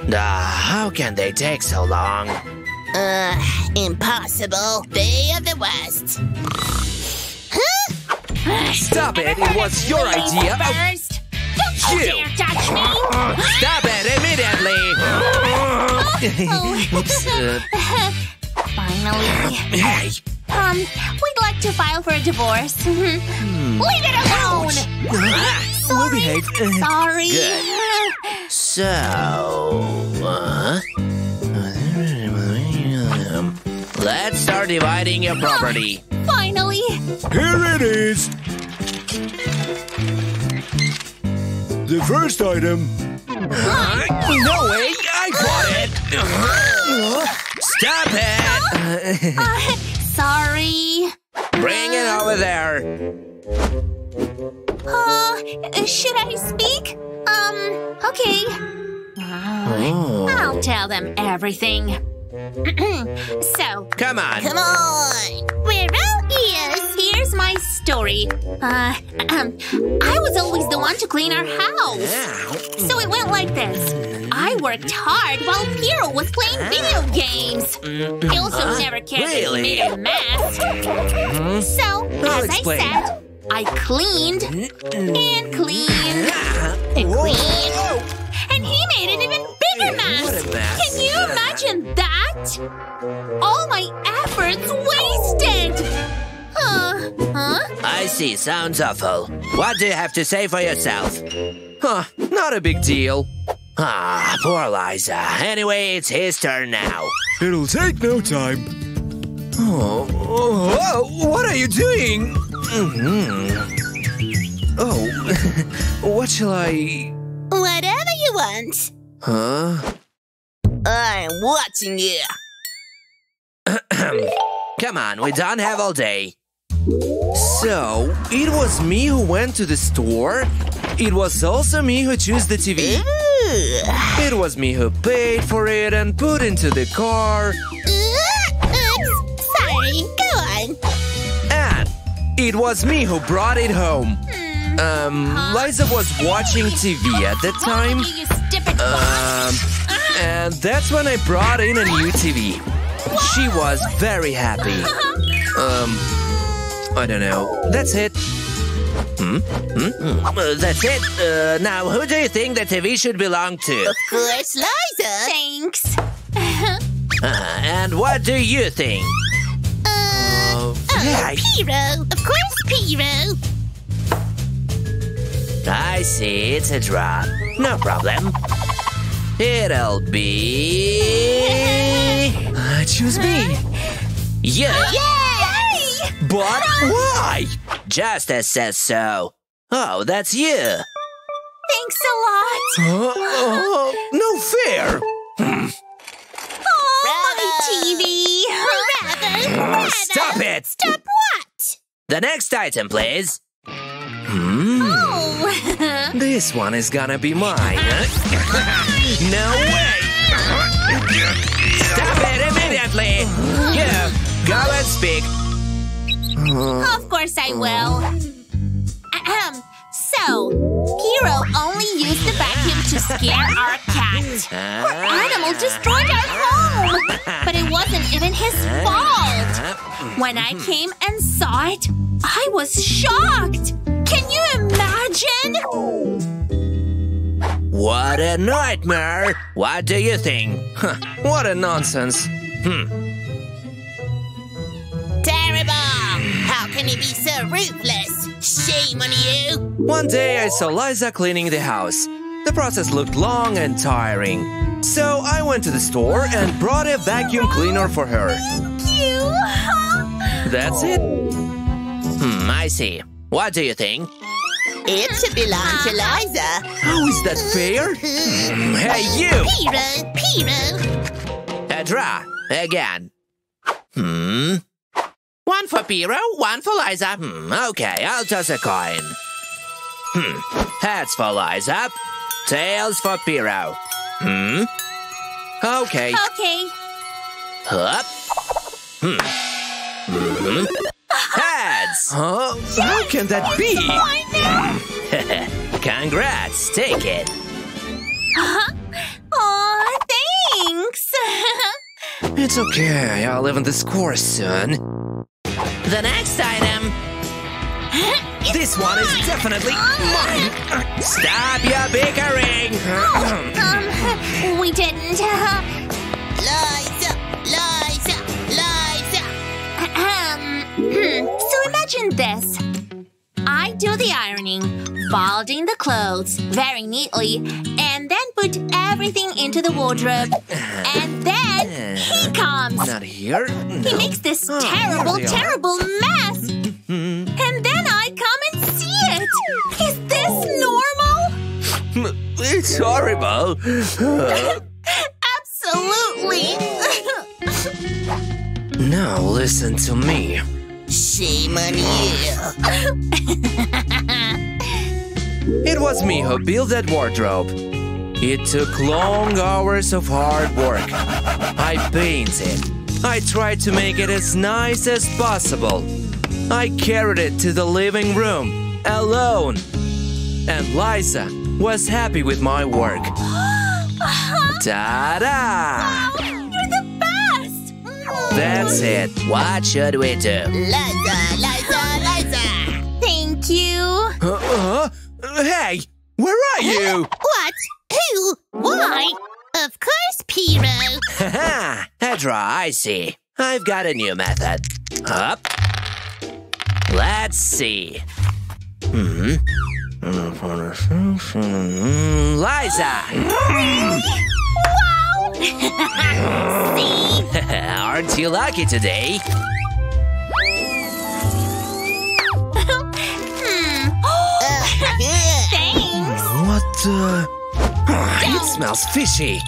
Ah, how can they take so long? Uh, impossible. They are the West. Stop it! It was your idea! First. Don't you, You. dare touch me! Stop it immediately! oh. Oops, uh, Finally. hey! Um, we'd like to file for a divorce. Hmm. Leave it alone! Behave. Sorry. Good. So, uh, let's start dividing your property. Finally. Here it is. The first item. No way! I bought it! Stop it! Uh, sorry. Bring it over there. Uh, should I speak? Um, okay. Oh. I'll tell them everything. so, Come on. Come on. We're all ears. Here's my story. Uh, um, I was always the one to clean our house. So it went like this. I worked hard while Piro was playing video games. He also never cared that Really? he made a mess. So, as explain. I said, I cleaned and All my efforts wasted. Uh, huh? I see. Sounds awful. What do you have to say for yourself? Huh, not a big deal. Ah, poor Liza. Anyway, it's his turn now. It'll take no time. Oh, oh, oh, what are you doing? Mm -hmm. Oh, what shall I. Whatever you want. Huh? I'm watching you. Come on, we don't have all day. So, it was me who went to the store. It was also me who chose the TV. It was me who paid for it and put into the car. Oops. Sorry. Go on. And it was me who brought it home. Um, Liza was watching TV at the time. You, you stupid Um, and that's when I brought in a new TV. She was very happy. Um, I don't know. That's it. Hmm? Hmm? Hmm. Uh, that's it. Uh, now, who do you think the TV should belong to? Of course, Liza. Thanks. Uh, and what do you think? Uh, Uh, oh, yeah, Piro. Of course, Piro. I see. It's a draw. No problem. It'll be. Uh, choose me. Yeah. Yay! But why? Justice says so. Oh, that's you. Thanks a lot. Oh, oh, no fair. Oh, my TV. Bravo. Stop it. Stop what? The next item, please. Hmm. Oh. This one is gonna be mine. no way. Stop it Yeah, go and speak. Of course I will. Ahem. So, Piro only used the vacuum to scare our cat. Our animal destroyed our home! But it wasn't even his fault! When I came and saw it, I was shocked! Can you imagine? What a nightmare! What do you think? Huh, what a nonsense. Hmm. Terrible. How can he be so ruthless? Shame on you. One day I saw Liza cleaning the house. The process looked long and tiring. So I went to the store and brought a vacuum cleaner for her. You? That's it? Hmm, I see. What do you think? It should belong to Liza. How is that fair? Hmm, hey, you! Piro, Piro. A draw. Again. Hmm. One for Piro, one for Liza. Hmm, okay, I'll toss a coin. Hmm. Heads for Liza. Tails for Piro. Hmm. Okay. Okay. Up. Hmm. Mhm. Heads! Huh? How can that be? Congrats, take it. It's okay, I'll even the score soon. The next item. This one is definitely mine! Stop your bickering! Um, we didn't. Liza, Liza, Liza. Ahem. Hmm. So imagine this. I do the ironing, folding the clothes very neatly, and then put everything into the wardrobe. And then he uh, comes. Not here? He makes this oh, terrible, there terrible mess. And then I come and see it. Is this oh. normal? It's horrible. Absolutely. now listen to me. Shame on you. It was me who built that wardrobe. It took long hours of hard work. I painted. I tried to make it as nice as possible. I carried it to the living room alone. And Liza was happy with my work. Ta-da! You're the best. That's it. What should we do? Liza, Liza, Liza. Thank you. Uh, uh, hey, where are you? What? Who? Why? Of course, Piro. Haha, Hedra, I see. I've got a new method. Up. Let's see. Hmm. Liza! Wow! See? Aren't you lucky today? Hmm. Thanks. What uh It smells fishy.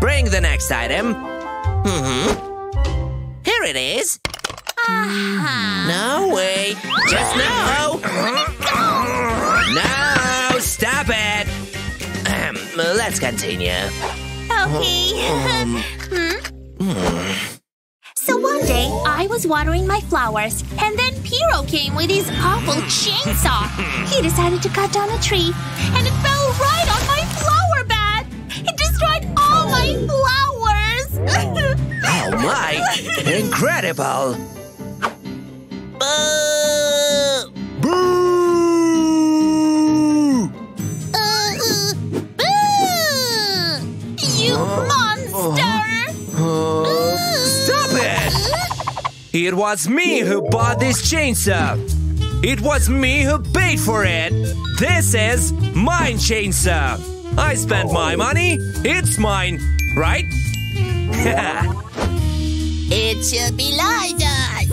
Bring the next item. Mm-hmm. Here it is. No way. Just no. No, stop it. Ahem, Let's continue. Okay. Hmm? So one day, I was watering my flowers, and then Piro came with his awful chainsaw. He decided to cut down a tree, and it fell flowers. Oh my! Incredible! Boo! Boo! Uh, boo! you monster! Stop it! It was me who bought this chainsaw. It was me who paid for it. This is mine chainsaw. I spent my money. It's mine, right? It should be Liza's.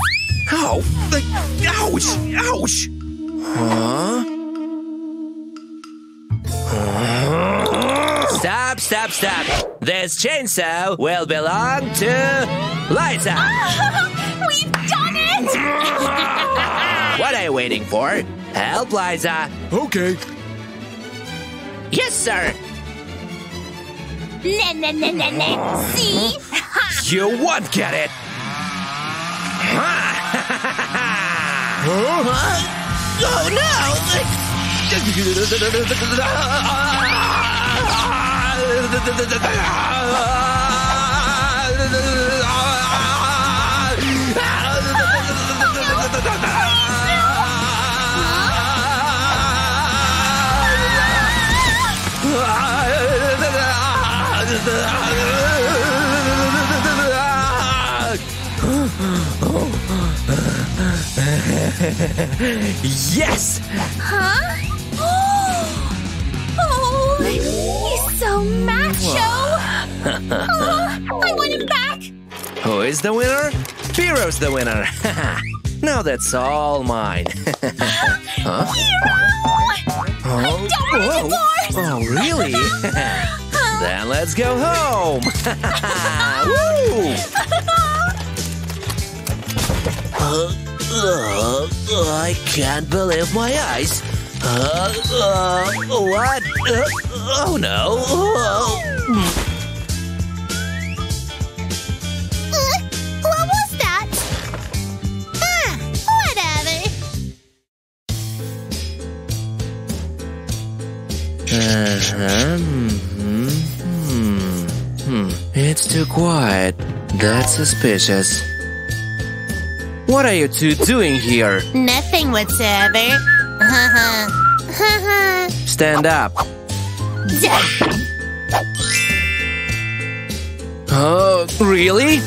Ow! The, Ouch! Ouch! Huh? Stop, stop, stop! This chainsaw will belong to Liza! We've done it! What are you waiting for? Help Liza! Okay. Yes, sir! Nah, nah, nah, nah, nah. See? You won't get it! Yes! Huh? Oh, he's so macho! Oh, I want him back! Who is the winner? Piro's the winner! now that's all mine. huh? Want a divorce! Oh, really? then let's go home! Woo! Uh, uh, I can't believe my eyes. Uh, uh, what? Uh, oh no. Uh-huh. Hmm. Hmm. It's too quiet. That's suspicious. What are you two doing here? Nothing whatsoever. Haha. Stand up. Oh, really?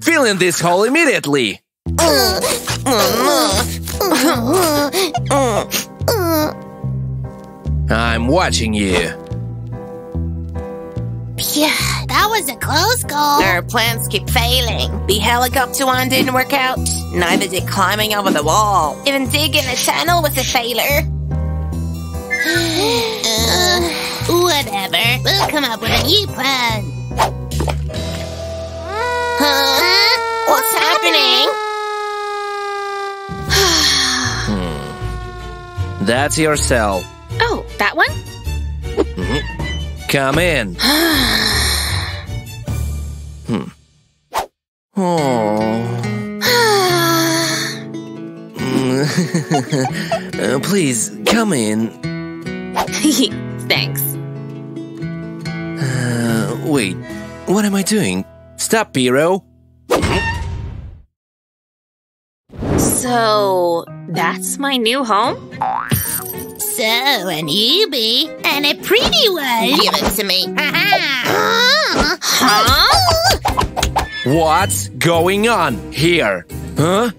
Fill in this hole immediately. I'm watching you. Yeah, that was a close call. Our plans keep failing. The helicopter one didn't work out. Neither did climbing over the wall. Even digging a tunnel was a failure. Uh, whatever. We'll come up with a new plan. Huh? What's happening? That's your cell. That one? Come in. hmm. Oh. Uh, please come in. Thanks. Uh, wait, what am I doing? Stop, Piro. So, that's my new home? So, a newbie and a pretty one. Give it to me. Huh? What's going on here? Huh?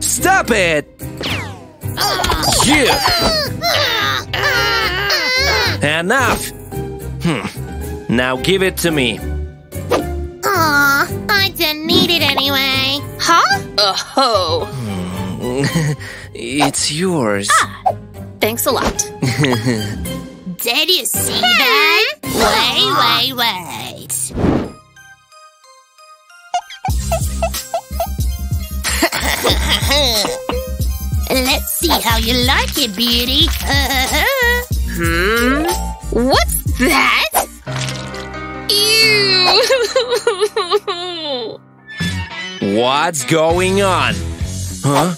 Stop it! You! Enough! Hmm. Now give it to me. Aw, I didn't need it anyway. Huh? Oh, It's yours. Thanks a lot. Did you see that? Wait, wait, wait. Let's see how you like it, beauty. Hmm? What's that? Ew! What's going on? Huh?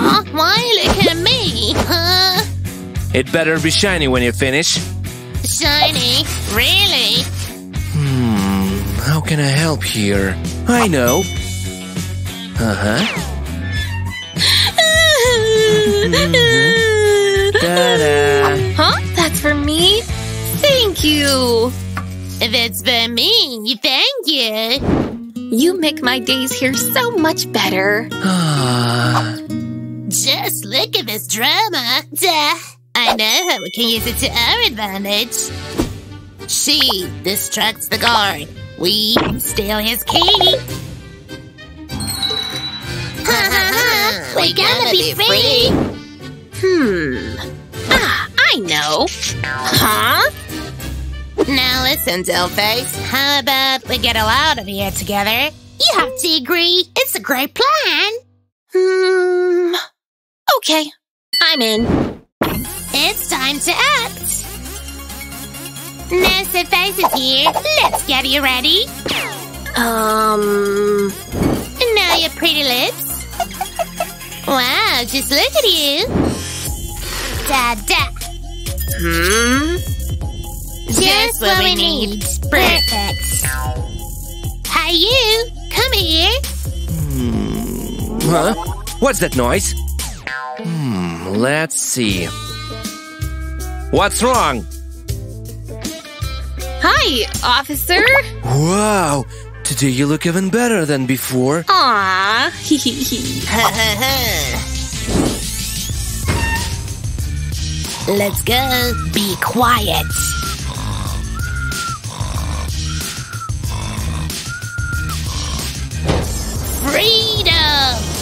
Aw, why look at me? Huh? It better be shiny when you finish. Shiny? Really? Hmm, how can I help here? I know. Uh-huh. Ta-da! huh? That's for me? Thank you. If it's for me, thank you. You make my days here so much better. Just look at this drama. Duh. I know how we can use it to our advantage. She distracts the guard. We steal his key. Ha ha ha! We're gonna be free. Hmm. Ah, I know. Huh? Now listen, Dollface. How about we get all out of here together? You have to agree. It's a great plan. Hmm. Okay. I'm in. It's time to act. No surprises here. Let's get you ready. Um. And Now your pretty lips. Wow, just look at you. Da da. Hmm. Just what we need. Perfect. Hi, you. Come here. Hmm. huh? What's that noise? Hmm, let's see. What's wrong? Hi, officer. Wow, today you look even better than before. Aw. Let's go. Be quiet. Freedom!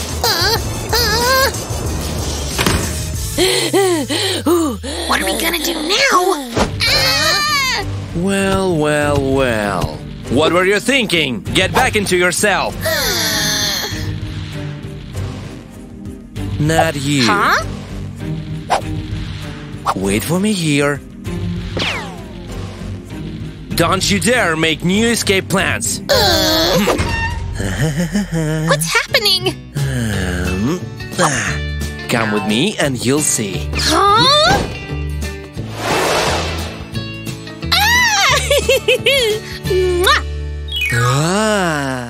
what are we gonna do now? Ah! Well, well, well. What were you thinking? Get back into yourself. Not you. Huh? Wait for me here. Don't you dare make new escape plans. What's happening? Um, ah. Come with me and you'll see. Huh? ah!